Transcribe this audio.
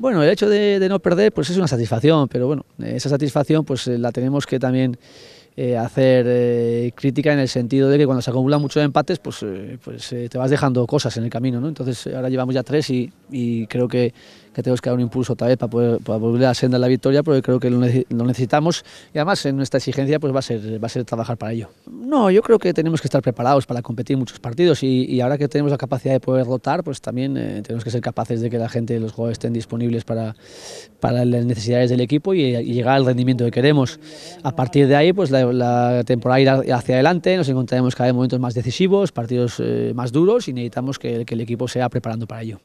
Bueno, el hecho de, no perder pues es una satisfacción, pero bueno, esa satisfacción pues eh, la tenemos que también eh, hacer eh, crítica en el sentido de que cuando se acumulan muchos empates pues, pues te vas dejando cosas en el camino, ¿no? Entonces ahora llevamos ya tres y creo que, que, tenemos que dar un impulso otra vez para, poder, para volver a senda la victoria porque creo que lo, necesitamos y además en nuestra exigencia pues va a ser, va a ser trabajar para ello. No, yo creo que tenemos que estar preparados para competir en muchos partidos y, y ahora que tenemos la capacidad de poder rotar pues también tenemos que ser capaces de que la gente, los jugadores estén disponibles para, para las necesidades del equipo y, y, llegar al rendimiento que queremos. A partir de ahí, pues la, la temporada irá hacia adelante, nos encontraremos cada vez momentos más decisivos, partidos eh, más duros y necesitamos que, que el equipo sea preparando para ello.